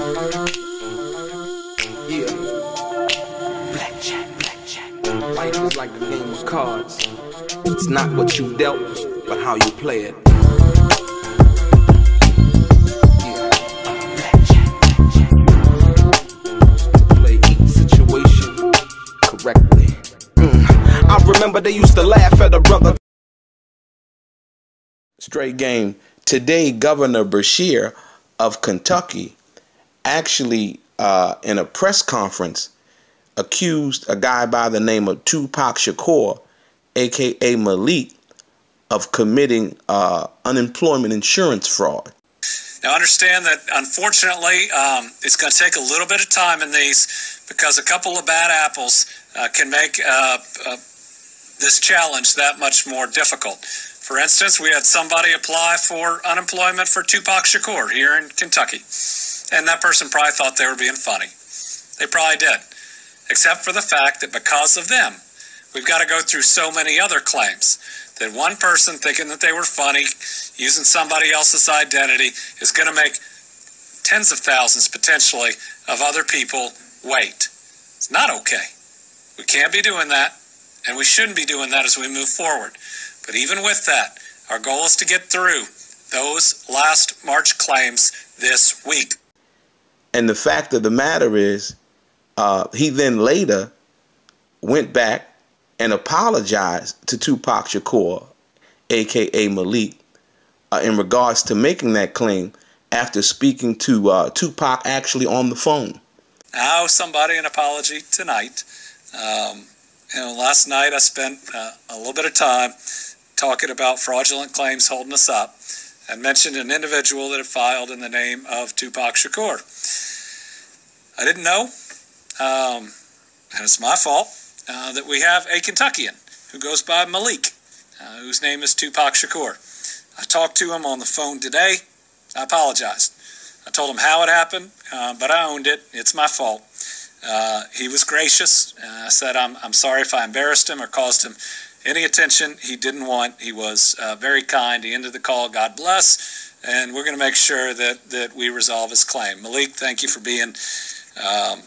Yeah. Blackjack, blackjack. Life is like a game of cards. It's not what you dealt, but how you play it. Yeah. Blackjack, blackjack. To play each situation correctly. Mm. I remember they used to laugh at a brother. Straight game. Today, Governor Beshear of Kentucky actually, uh, in a press conference, accused a guy by the name of Tupac Shakur, aka Malik, of committing uh, unemployment insurance fraud. Now, understand that unfortunately, um, it's going to take a little bit of time in these because a couple of bad apples uh, can make uh, uh this challenge that much more difficult. For instance, we had somebody apply for unemployment for Tupac Shakur here in Kentucky, and that person probably thought they were being funny. They probably did, except for the fact that because of them, we've got to go through so many other claims that one person thinking that they were funny, using somebody else's identity, is going to make tens of thousands potentially of other people wait. It's not okay. We can't be doing that, and we shouldn't be doing that as we move forward. But even with that, our goal is to get through those last March claims this week. And the fact of the matter is, uh, he then later went back and apologized to Tupac Shakur, aka Malik, uh, in regards to making that claim after speaking to uh, Tupac actually on the phone. I owe somebody an apology tonight. Um, you know, last night I spent uh, a little bit of time talking about fraudulent claims holding us up and mentioned an individual that had filed in the name of Tupac Shakur. I didn't know, um, and it's my fault, uh, that we have a Kentuckian who goes by Malik, uh, whose name is Tupac Shakur. I talked to him on the phone today. I apologized. I told him how it happened, uh, but I owned it. It's my fault. Uh, he was gracious. Uh, I said, I'm, I'm sorry if I embarrassed him or caused him any attention he didn't want. He was uh, very kind. He ended the call. God bless. And we're going to make sure that, that we resolve his claim. Malik, thank you for being um,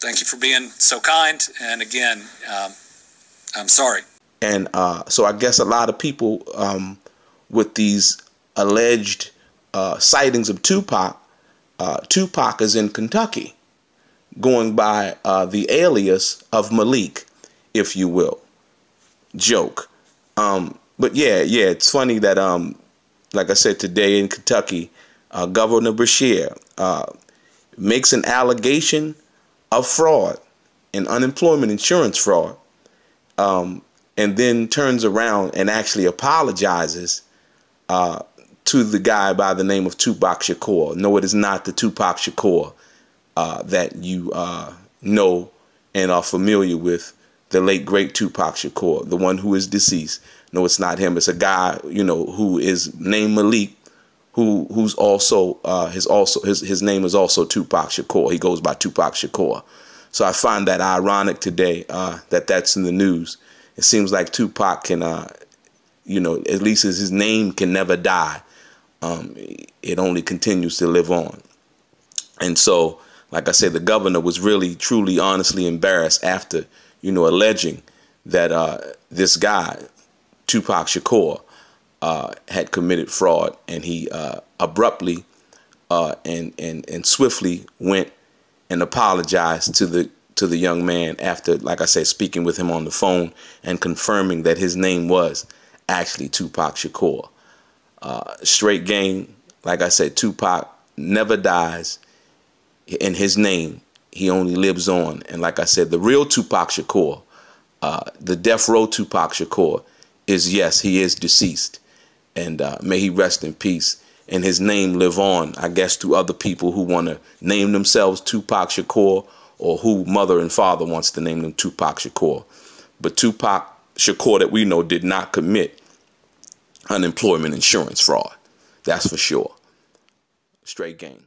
thank you for being so kind. And again, um, I'm sorry. And uh, so I guess a lot of people um, with these alleged uh, sightings of Tupac, uh, Tupac is in Kentucky, going by uh, the alias of Malik, if you will joke. Um, but yeah, yeah, it's funny that um, like I said today in Kentucky, uh, Governor Beshear uh, makes an allegation of fraud and unemployment insurance fraud, um, and then turns around and actually apologizes uh, to the guy by the name of Tupac Shakur. No, it is not the Tupac Shakur uh, that you uh, know and are familiar with the late great Tupac Shakur, the one who is deceased. No, it's not him. It's a guy, you know, who is named Malik, who who's also uh, his also his his name is also Tupac Shakur. He goes by Tupac Shakur. So I find that ironic today uh, that that's in the news. It seems like Tupac can, uh, you know, at least his name can never die. Um, it only continues to live on. And so, like I said, the governor was really, truly, honestly embarrassed after you know, alleging that uh, this guy, Tupac Shakur, uh, had committed fraud, and he uh, abruptly uh, and and and swiftly went and apologized to the to the young man after, like I said, speaking with him on the phone and confirming that his name was actually Tupac Shakur. Uh, straight game, like I said, Tupac never dies, and his name he only lives on. And like I said, the real Tupac Shakur, uh, the death row Tupac Shakur, is yes, he is deceased. And uh, may he rest in peace. And his name live on, I guess, to other people who want to name themselves Tupac Shakur or who mother and father wants to name them Tupac Shakur. But Tupac Shakur that we know did not commit unemployment insurance fraud. That's for sure. Straight game.